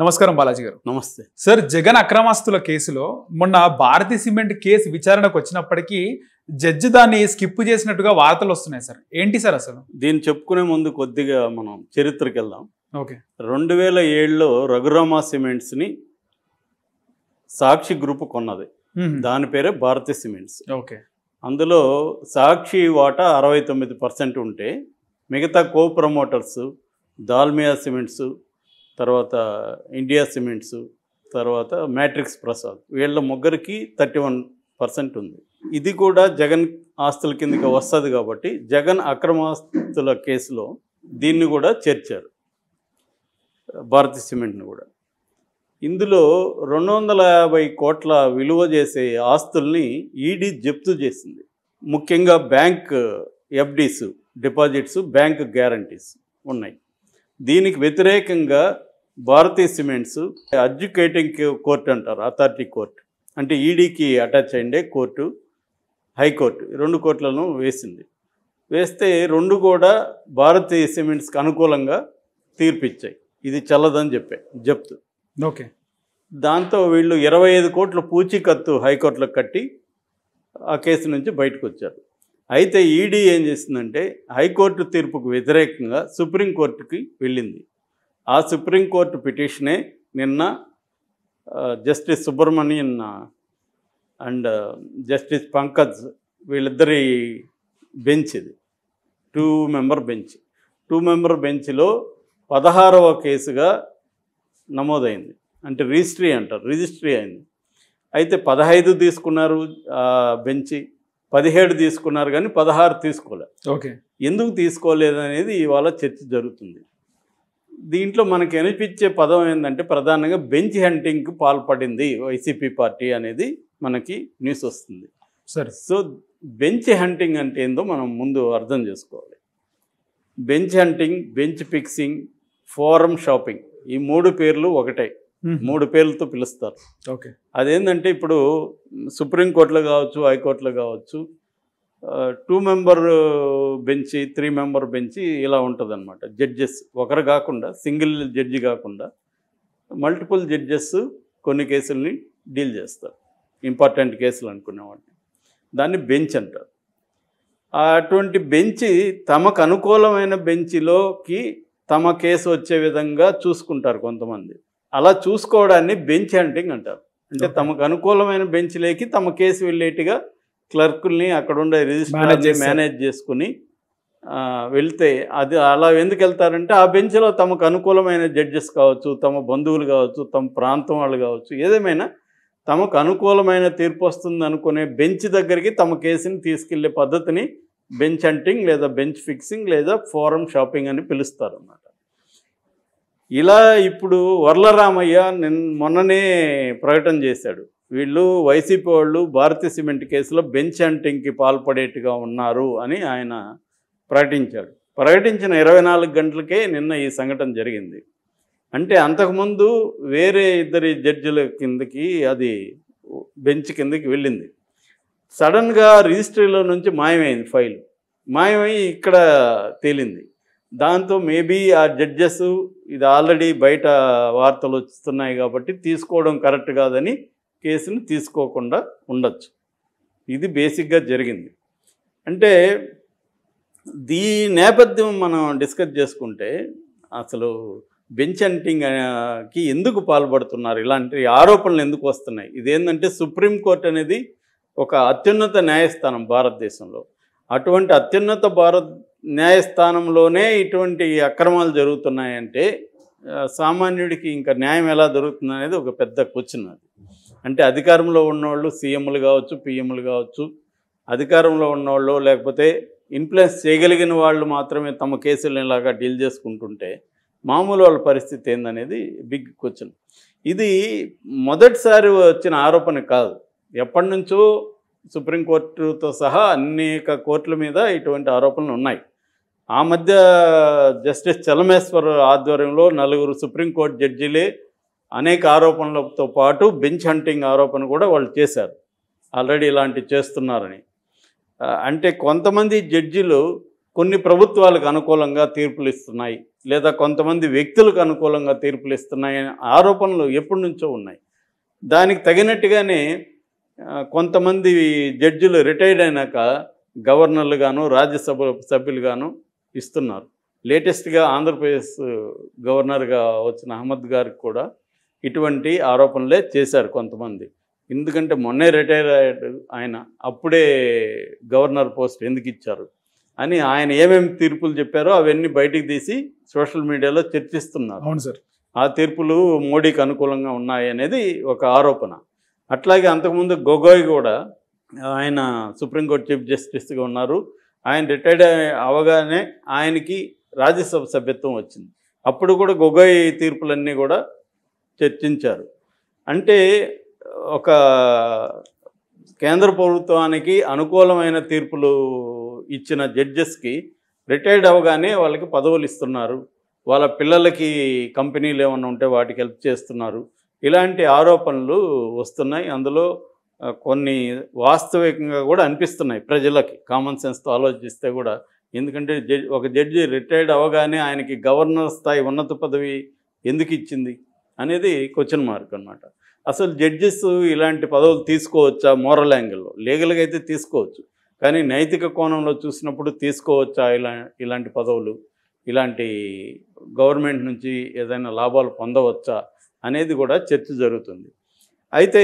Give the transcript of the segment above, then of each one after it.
నమస్కారం బాలాజీ గారు. నమస్తే. సార్ జగన్ అక్రమాస్తుల కేసులో మొన్న భారతీ సిమెంట్ కేసు విచారణకు వచ్చినప్పటికీ జడ్జి దాన్ని స్కిప్ చేసినట్టుగా వార్తలు వస్తున్నాయి సార్. ఏంటి సార్ అసలు? దీన్ని చెప్పుకునే ముందు కొద్దిగా మనం చరిత్రకి వెళ్దాం. ఓకే. రెండు వేల ఏడులో రఘురామ సిమెంట్స్ని సాక్షి గ్రూప్ కొన్నది. దాని పేరే భారతీ సిమెంట్స్. ఓకే. అందులో సాక్షి వాటా అరవై తొమ్మిది పర్సెంట్ ఉంటే మిగతా కో ప్రమోటర్స్ దాల్మియా సిమెంట్స్ తర్వాత ఇండియా సిమెంట్స్ తర్వాత మ్యాట్రిక్స్ ప్రసాద్. వీళ్ళ ముగ్గురికి థర్టీ వన్ పర్సెంట్ ఉంది. ఇది కూడా జగన్ ఆస్తుల కిందకి వస్తుంది కాబట్టి జగన్ అక్రమాస్తుల కేసులో దీన్ని కూడా చేర్చారు. భారతీ సిమెంట్ని కూడా. ఇందులో రెండు వందల యాభై కోట్ల విలువ చేసే ఆస్తుల్ని ఈడీ జప్తు చేసింది. ముఖ్యంగా bank FDs deposits bank guarantees ఉన్నాయి. దీనికి వ్యతిరేకంగా భారతీ సిమెంట్స్ అడ్యుకేటింగ్ కోర్టు అంటారు అథారిటీ కోర్టు అంటే ఈడీకి అటాచ్ అయిండే కోర్టు హైకోర్టు రెండు కోర్టులను వేసింది. వేస్తే రెండు కూడా భారతీ సిమెంట్స్కి అనుకూలంగా తీర్పిచ్చాయి. ఇది చల్లదని చెప్పే జప్తు. ఓకే. దాంతో వీళ్ళు ఇరవై ఐదు కోట్ల పూచీకత్తు హైకోర్టులకు కట్టి ఆ కేసు నుంచి బయటకు వచ్చారు అయితే ఈడీ ఏం చేసిందంటే హైకోర్టు తీర్పుకు వ్యతిరేకంగా సుప్రీంకోర్టుకి వెళ్ళింది. ఆ సుప్రీంకోర్టు పిటిషనే నిన్న justice Subramanian and justice Pankaj వీళ్ళిద్దరి బెంచ్ ఇది. Two member bench. Two member బెంచ్లో పదహారవ కేసుగా నమోదైంది. అంటే రిజిస్ట్రీ అంటారు రిజిస్ట్రీ అయింది. అయితే పదహైదు తీసుకున్నారు ఆ, బెంచి. పదిహేడు తీసుకున్నారు కానీ పదహారు తీసుకోలే. ఓకే. ఎందుకు తీసుకోలేదు అనేది ఇవాళ చర్చ జరుగుతుంది. దీంట్లో మనకి అనిపించే పదం ఏంటంటే ప్రధానంగా బెంచ్ హంటింగ్కి పాల్పడింది వైసీపీ పార్టీ అనేది మనకి న్యూస్ వస్తుంది. సరే. సో బెంచ్ హంటింగ్ అంటే ఏందో మనం ముందు అర్థం చేసుకోవాలి. Bench hunting bench fixing forum shopping ఈ మూడు పేర్లు ఒకటే. మూడు పేర్లతో పిలుస్తారు. ఓకే. అదేంటంటే ఇప్పుడు సుప్రీంకోర్టులో కావచ్చు హైకోర్టులో కావచ్చు two member bench three member bench ఇలా ఉంటుంది అనమాట జడ్జెస్ ఒకరు కాకుండా సింగిల్ జడ్జి కాకుండా మల్టిపుల్ జడ్జెస్ కొన్ని కేసుల్ని డీల్ చేస్తారు. ఇంపార్టెంట్ కేసులు అనుకునే వాటిని దాన్ని బెంచ్ అంటారు. అటువంటి బెంచి తమకు అనుకూలమైన బెంచిలోకి తమ కేసు వచ్చే విధంగా చూసుకుంటారు కొంతమంది. అలా చూసుకోవడాన్ని బెంచ్ హంటింగ్ అంటారు అంటే. తమకు అనుకూలమైన బెంచ్లోకి తమ కేసు వెళ్ళేట్టుగా క్లర్కుల్ని అక్కడ ఉండే రిజిస్టర్. మేనేజ్ చేసుకుని వెళ్తే అది అలా ఎందుకు వెళ్తారంటే ఆ బెంచ్లో తమకు అనుకూలమైన జడ్జెస్ కావచ్చు తమ బంధువులు కావచ్చు తమ ప్రాంతం వాళ్ళు కావచ్చు ఏదేమైనా తమకు అనుకూలమైన తీర్పు వస్తుంది అనుకునే బెంచ్ దగ్గరికి తమ కేసుని తీసుకెళ్ళే పద్ధతిని బెంచ్ హంటింగ్ లేదా బెంచ్ ఫిక్సింగ్ లేదా ఫోరం షాపింగ్ అని పిలుస్తారు అన్నమాట ఇలా ఇప్పుడు వర్లరామయ్య నిన్ మొన్ననే ప్రకటన చేశాడు. వీళ్ళు వైసీపీ వాళ్ళు భారతీ సిమెంట్ కేసులో బెంచ్ హంటింగ్కి పాల్పడేట్టుగా ఉన్నారు అని ఆయన ప్రకటించాడు. ప్రకటించిన ఇరవై నాలుగు గంటలకే నిన్న ఈ సంఘటన జరిగింది. అంటే అంతకుముందు వేరే ఇద్దరి జడ్జిల కిందకి అది బెంచ్ కిందకి వెళ్ళింది. సడన్గా రిజిస్ట్రీలో నుంచి మాయమైంది ఫైల్. మాయమై ఇక్కడ తేలింది. దాంతో మేబీ ఆ జడ్జెస్ ఇది ఆల్రెడీ బయట వార్తలు వస్తున్నాయి కాబట్టి తీసుకోవడం కరెక్ట్ కాదని కేసును తీసుకోకుండా ఉండొచ్చు. ఇది బేసిక్గా జరిగింది. అంటే దీ నేపథ్యం మనం డిస్కస్ చేసుకుంటే అసలు బెంచ్ అంటింగ్కి ఎందుకు పాల్పడుతున్నారు? ఇలాంటి ఆరోపణలు ఎందుకు వస్తున్నాయి? ఇదేంటంటే సుప్రీంకోర్టు అనేది ఒక అత్యున్నత న్యాయస్థానం భారతదేశంలో. అటువంటి అత్యున్నత భారత్ న్యాయస్థానంలోనే ఇటువంటి అక్రమాలు జరుగుతున్నాయంటే సామాన్యుడికి ఇంకా న్యాయం ఎలా దొరుకుతుంది అనేది ఒక పెద్ద క్వశ్చన్ అది. అంటే అధికారంలో ఉన్నవాళ్ళు సీఎంలు కావచ్చు పిఎంలు కావచ్చు అధికారంలో ఉన్నవాళ్ళు లేకపోతే ఇన్ఫ్లుయెన్స్ చేయగలిగిన వాళ్ళు మాత్రమే తమ కేసులను ఇలాగా డీల్ చేసుకుంటుంటే మామూలు వాళ్ళ పరిస్థితి ఏందనేది బిగ్ క్వశ్చన్. ఇది మొదటిసారి వచ్చిన ఆరోపణ కాదు. ఎప్పటి నుంచో సుప్రీంకోర్టుతో సహా అనేక కోర్టుల మీద ఇటువంటి ఆరోపణలు ఉన్నాయి. ఆ మధ్య జస్టిస్ చలమేశ్వర్ ఆధ్వర్యంలో నలుగురు సుప్రీంకోర్టు జడ్జీలే అనేక ఆరోపణలతో పాటు బెంచ్ హంటింగ్ ఆరోపణ కూడా వాళ్ళు చేశారు. ఆల్రెడీ ఇలాంటివి చేస్తున్నారని. అంటే కొంతమంది జడ్జిలు కొన్ని ప్రభుత్వాలకు అనుకూలంగా తీర్పులు ఇస్తున్నాయి లేదా కొంతమంది వ్యక్తులకు అనుకూలంగా తీర్పులు ఇస్తున్నాయనే ఆరోపణలు ఎప్పటి నుంచో ఉన్నాయి. దానికి తగినట్టుగానే కొంతమంది జడ్జిలు రిటైర్డ్ అయినాక గవర్నర్లు గాను రాజ్యసభ సభ్యులు గాను ఇస్తున్నారు. లేటెస్ట్గా ఆంధ్రప్రదేశ్ గవర్నర్గా వచ్చిన అహ్మద్ గారికి కూడా ఇటువంటి ఆరోపణలే చేశారు కొంతమంది. ఎందుకంటే మొన్నే రిటైర్ అయ్యాడు ఆయన అప్పుడే గవర్నర్ పోస్ట్ ఎందుకు ఇచ్చారు అని ఆయన ఏమేమి తీర్పులు చెప్పారో అవన్నీ బయటికి తీసి సోషల్ మీడియాలో చర్చిస్తున్నారు. అవును సార్. ఆ తీర్పులు మోడీకి అనుకూలంగా ఉన్నాయి అనేది ఒక ఆరోపణ. అట్లాగే అంతకుముందు గొగోయ్ కూడా ఆయన సుప్రీంకోర్టు చీఫ్ జస్టిస్గా ఉన్నారు. ఆయన రిటైర్డ్ అవగానే ఆయనకి రాజ్యసభ సభ్యత్వం వచ్చింది. అప్పుడు కూడా గొగోయ్ తీర్పులన్నీ కూడా చర్చించారు. అంటే ఒక కేంద్ర ప్రభుత్వానికి అనుకూలమైన తీర్పులు ఇచ్చిన జడ్జెస్కి రిటైర్డ్ అవగానే వాళ్ళకి పదవులు ఇస్తున్నారు. వాళ్ళ పిల్లలకి కంపెనీలు ఏమైనా ఉంటే వాటికి హెల్ప్ చేస్తున్నారు. ఇలాంటి ఆరోపణలు వస్తున్నాయి. అందులో కొన్ని వాస్తవికంగా కూడా అనిపిస్తున్నాయి ప్రజలకి కామన్ సెన్స్తో ఆలోచిస్తే కూడా. ఎందుకంటే జడ్జి ఒక జడ్జి రిటైర్డ్ అవగానే ఆయనకి గవర్నర్ స్థాయి ఉన్నత పదవి ఎందుకు ఇచ్చింది అనేది క్వశ్చన్ మార్క్ అనమాట అసలు జడ్జెస్ ఇలాంటి పదవులు తీసుకోవచ్చా? మోరల్ యాంగిల్లో లీగల్గా అయితే తీసుకోవచ్చు. కానీ నైతిక కోణంలో చూసినప్పుడు తీసుకోవచ్చా ఇలా ఇలాంటి పదవులు? ఇలాంటి గవర్నమెంట్ నుంచి ఏదైనా లాభాలు పొందవచ్చా? అనేది కూడా చర్చ జరుగుతుంది. అయితే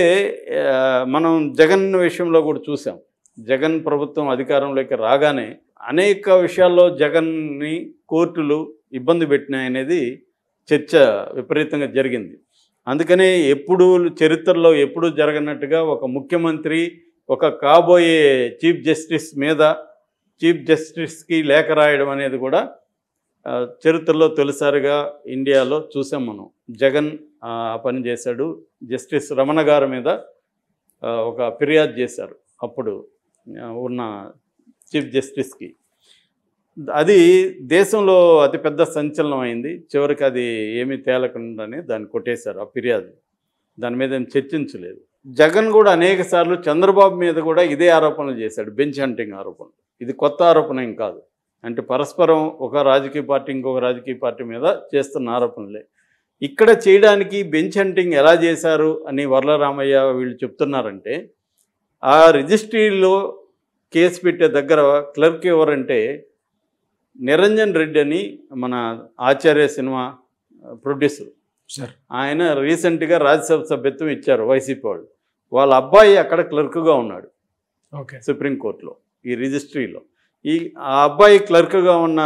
మనం జగన్ విషయంలో కూడా చూసాం. జగన్ ప్రభుత్వం అధికారంలోకి రాగానే అనేక విషయాల్లో జగన్ని కోర్టులు ఇబ్బంది పెట్టినాయనేది చర్చ విపరీతంగా జరిగింది. అందుకనే ఎప్పుడు చరిత్రలో ఎప్పుడు జరగనట్టుగా ఒక ముఖ్యమంత్రి ఒక కాబోయే చీఫ్ జస్టిస్ మీద చీఫ్ జస్టిస్కి లేఖ రాయడం అనేది కూడా చరిత్రలో తొలిసారిగా ఇండియాలో చూసాం మనం. జగన్ ఆ పని చేశాడు. జస్టిస్ రమణ గారి మీద ఒక ఫిర్యాదు చేశారు అప్పుడు ఉన్న చీఫ్ జస్టిస్కి. అది దేశంలో అతిపెద్ద సంచలనం అయింది. చివరికి అది ఏమీ తేలకుండానే దాన్ని కొట్టేశారు ఆ ఫిర్యాదు. దాని మీద ఏం చర్చించలేదు. జగన్ కూడా అనేక చంద్రబాబు మీద కూడా ఇదే ఆరోపణలు చేశాడు. బెంచ్ హంటింగ్ ఆరోపణలు. ఇది కొత్త ఆరోపణ ఏం కాదు. అంటే పరస్పరం ఒక రాజకీయ పార్టీ ఇంకొక రాజకీయ పార్టీ మీద చేస్తున్న ఆరోపణలే. ఇక్కడ చేయడానికి బెంచ్ హంటింగ్ ఎలా చేశారు అని వరలరామయ్య వీళ్ళు చెప్తున్నారంటే ఆ రిజిస్ట్రీలో కేసు పెట్టే దగ్గర క్లర్క్ ఎవరంటే నిరంజన్ రెడ్డి అని మన ఆచార్య సినిమా ప్రొడ్యూసర్. సార్. ఆయన రీసెంట్గా రాజ్యసభ సభ్యత్వం ఇచ్చారు వైసీపీ వాళ్ళు. వాళ్ళ అబ్బాయి అక్కడ క్లర్క్గా ఉన్నాడు. ఓకే. సుప్రీంకోర్టులో ఈ రిజిస్ట్రీలో. ఈ ఆ అబ్బాయి క్లర్క్గా ఉన్న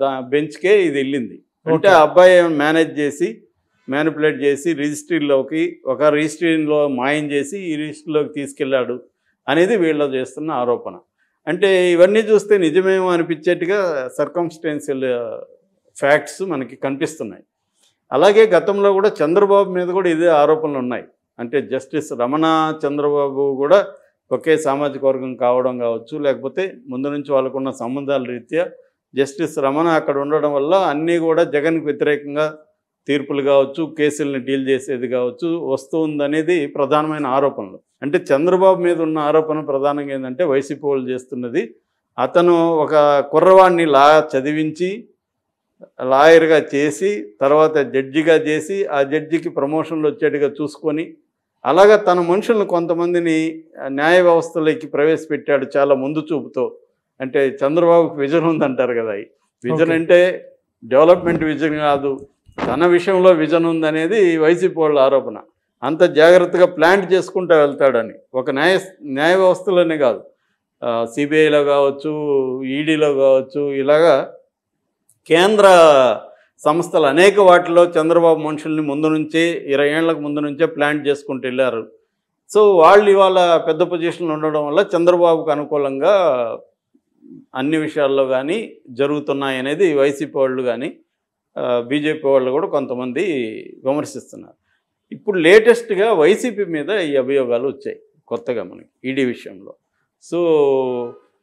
దా బెంచ్కే ఇది వెళ్ళింది. అంటే ఆ అబ్బాయి మేనేజ్ చేసి మ్యానిపులేట్ చేసి రిజిస్ట్రీలోకి ఒక రిజిస్ట్రీలో మాయం చేసి ఈ రిజిస్ట్రీలోకి తీసుకెళ్ళాడు అనేది వీళ్ళు చేస్తున్న ఆరోపణ. అంటే ఇవన్నీ చూస్తే నిజమేమో అనిపించేట్టుగా సర్కమ్స్టెన్షియల్ ఫ్యాక్ట్స్ మనకి కనిపిస్తున్నాయి. అలాగే గతంలో కూడా చంద్రబాబు మీద కూడా ఇదే ఆరోపణలు ఉన్నాయి. అంటే జస్టిస్ రమణ చంద్రబాబు కూడా ఒకే సామాజిక వర్గం కావడం కావచ్చు లేకపోతే ముందు నుంచి వాళ్ళకున్న సంబంధాల రీత్యా జస్టిస్ రమణ అక్కడ ఉండడం వల్ల అన్నీ కూడా జగన్కి వ్యతిరేకంగా తీర్పులు కావచ్చు కేసుల్ని డీల్ చేసేది కావచ్చు వస్తుందనేది ప్రధానమైన ఆరోపణలు. అంటే చంద్రబాబు మీద ఉన్న ఆరోపణ ప్రధానంగా ఏంటంటే వైసీపీ వాళ్ళు చేస్తున్నది అతను ఒక కుర్రవాడిని లా చదివించి లాయర్గా చేసి తర్వాత జడ్జిగా చేసి ఆ జడ్జికి ప్రమోషన్లు వచ్చేట్టుగా చూసుకొని అలాగా తన మనుషులను కొంతమందిని న్యాయ వ్యవస్థలోకి ప్రవేశపెట్టాడు చాలా ముందు చూపుతో. అంటే చంద్రబాబుకి విజన్ ఉందంటారు కదా విజన్. అంటే డెవలప్మెంట్ విజన్ కాదు. తన విషయంలో విజన్ ఉందనేది వైసీపీ వాళ్ళ ఆరోపణ. అంత జాగ్రత్తగా ప్లాంట్ చేసుకుంటూ వెళ్తాడని. ఒక న్యాయ న్యాయ వ్యవస్థలోనే కాదు. సిబిఐలో కావచ్చు ఈడీలో కావచ్చు ఇలాగా కేంద్ర సంస్థలు అనేక వాటిలో చంద్రబాబు మనుషుల్ని ముందు నుంచే ఇరవై ఏళ్ళకు ముందు నుంచే ప్లాన్ చేసుకుంటూ వెళ్ళారు. సో వాళ్ళు ఇవాళ పెద్ద పొజిషన్లో ఉండడం వల్ల చంద్రబాబుకు అనుకూలంగా అన్ని విషయాల్లో కానీ జరుగుతున్నాయి అనేది వైసీపీ వాళ్ళు కానీ బీజేపీ వాళ్ళు కూడా కొంతమంది విమర్శిస్తున్నారు. ఇప్పుడు లేటెస్ట్గా వైసీపీ మీద ఈ అభియోగాలు వచ్చాయి కొత్తగా మనకి ఈడీ విషయంలో. సో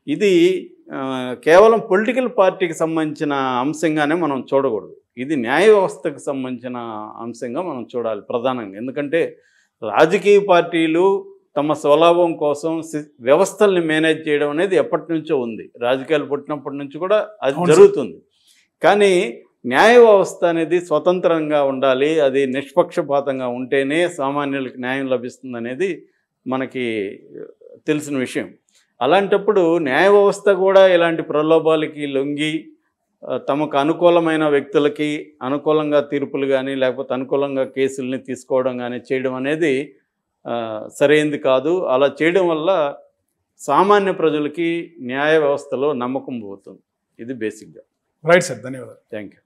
ఇది కేవలం పొలిటికల్ పార్టీకి సంబంధించిన అంశంగానే మనం చూడకూడదు. ఇది న్యాయ వ్యవస్థకు సంబంధించిన అంశంగా మనం చూడాలి ప్రధానంగా. ఎందుకంటే రాజకీయ పార్టీలు తమ స్వలాభం కోసం వ్యవస్థల్ని మేనేజ్ చేయడం అనేది ఎప్పటి నుంచో ఉంది. రాజకీయాలు పుట్టినప్పటి నుంచి కూడా అది. జరుగుతుంది. కానీ న్యాయ వ్యవస్థ అనేది స్వతంత్రంగా ఉండాలి అది నిష్పక్షపాతంగా ఉంటేనే సామాన్యులకు న్యాయం లభిస్తుంది అనేది మనకి తెలిసిన విషయం. అలాంటప్పుడు న్యాయ వ్యవస్థ కూడా ఇలాంటి ప్రలోభాలకి లొంగి తమకు అనుకూలమైన వ్యక్తులకి అనుకూలంగా తీర్పులు కానీ లేకపోతే అనుకూలంగా కేసుల్ని తీసుకోవడం కానీ చేయడం అనేది సరైంది కాదు. అలా చేయడం వల్ల సామాన్య ప్రజలకి న్యాయ వ్యవస్థలో నమ్మకం పోతుంది. ఇది బేసిక్గా. రైట్ సార్ ధన్యవాదాలు. Thank you